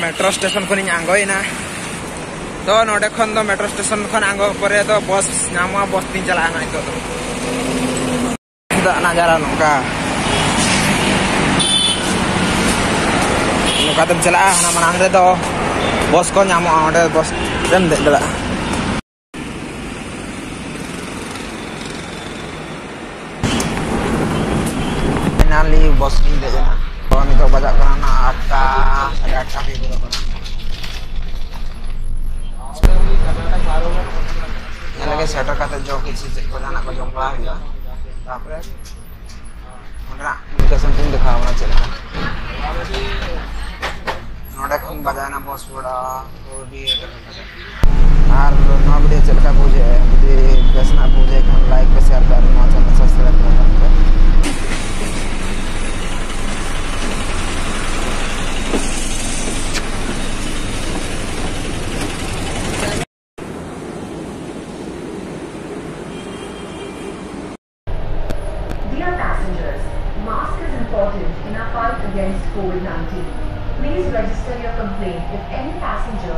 metro station to node khon to metro station khon ango pore to bus namwa bus tin chala na to da nagara nokka nokka tem chala na man andre to bus ko namwa ande bus tem de la finally bus ni de na kon to bajak kana akka ये लगे सेटर का तो जो किसी चीज को जाना को जो पड़ा है तापरे उनरा लोकेशन तुम दिखाओ ना चला नोडे खन बजाना बस बड़ा और भी আর নয় ভিডিও চলকা বুঝে যদি বেশ না বুঝে important in our fight against COVID-19. Please register your complaint if any passenger